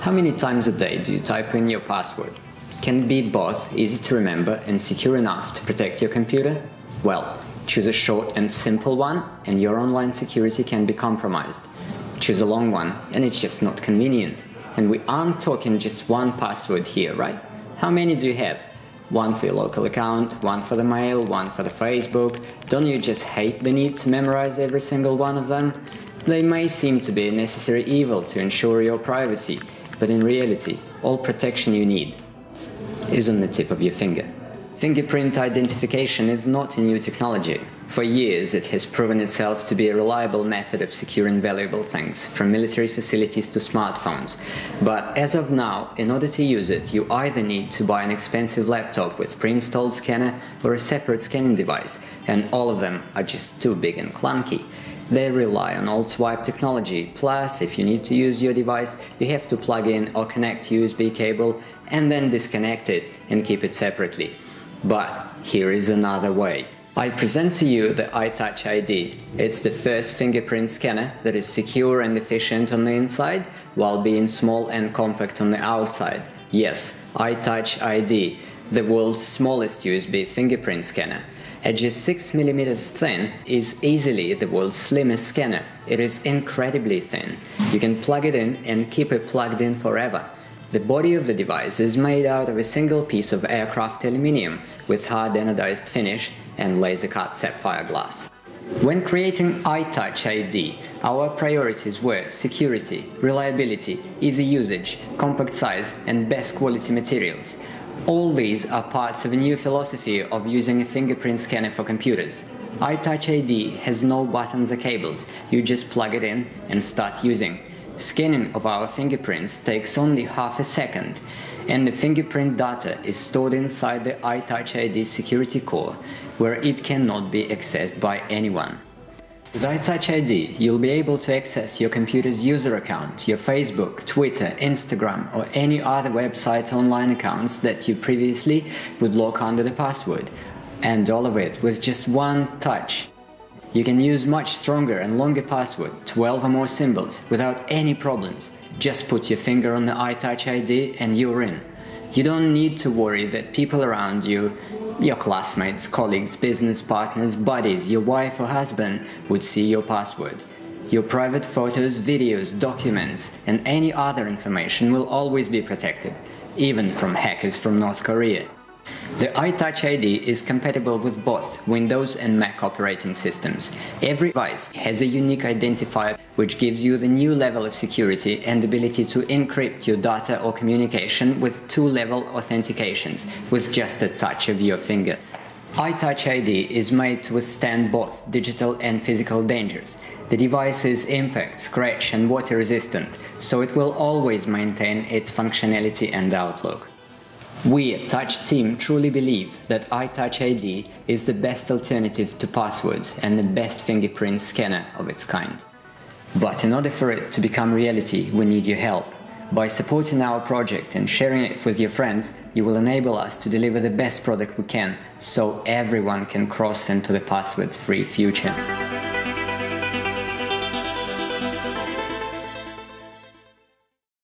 How many times a day do you type in your password? Can it be both easy to remember and secure enough to protect your computer? Well, choose a short and simple one and your online security can be compromised. Choose a long one and it's just not convenient. And we aren't talking just one password here, right? How many do you have? One for your local account, one for the mail, one for the Facebook. Don't you just hate the need to memorize every single one of them? They may seem to be a necessary evil to ensure your privacy, but in reality, all protection you need is on the tip of your finger. Fingerprint identification is not a new technology. For years, it has proven itself to be a reliable method of securing valuable things, from military facilities to smartphones. But as of now, in order to use it, you either need to buy an expensive laptop with pre-installed scanner or a separate scanning device, and all of them are just too big and clunky. They rely on old swipe technology, plus if you need to use your device, you have to plug in or connect USB cable and then disconnect it and keep it separately. But here is another way. I present to you the iTouch ID. It's the first fingerprint scanner that is secure and efficient on the inside while being small and compact on the outside. Yes, iTouch ID, the world's smallest USB fingerprint scanner. At just 6mm thin is easily the world's slimmest scanner. It is incredibly thin. You can plug it in and keep it plugged in forever. The body of the device is made out of a single piece of aircraft aluminium with hard anodized finish and laser cut sapphire glass. When creating iTouch ID, our priorities were security, reliability, easy usage, compact size and best quality materials. All these are parts of a new philosophy of using a fingerprint scanner for computers. iTouch ID has no buttons or cables, you just plug it in and start using. Scanning of our fingerprints takes only half a second, and the fingerprint data is stored inside the iTouch ID security core, where it cannot be accessed by anyone. With iTouch ID, you'll be able to access your computer's user account, your Facebook, Twitter, Instagram, or any other website online accounts that you previously would lock under the password. And all of it with just one touch. You can use much stronger and longer password, 12 or more symbols, without any problems. Just put your finger on the iTouch ID and you're in. You don't need to worry that people around you your classmates, colleagues, business partners, buddies, your wife or husband would see your password. Your private photos, videos, documents, and any other information will always be protected, even from hackers from North Korea. The iTouch ID is compatible with both Windows and Mac operating systems. Every device has a unique identifier which gives you the new level of security and ability to encrypt your data or communication with two-level authentications with just a touch of your finger. iTouch ID is made to withstand both digital and physical dangers. The device is impact, scratch and water resistant, so it will always maintain its functionality and outlook. We at Touch Team truly believe that iTouch ID is the best alternative to passwords and the best fingerprint scanner of its kind. But in order for it to become reality, we need your help. By supporting our project and sharing it with your friends, you will enable us to deliver the best product we can, so everyone can cross into the password-free future.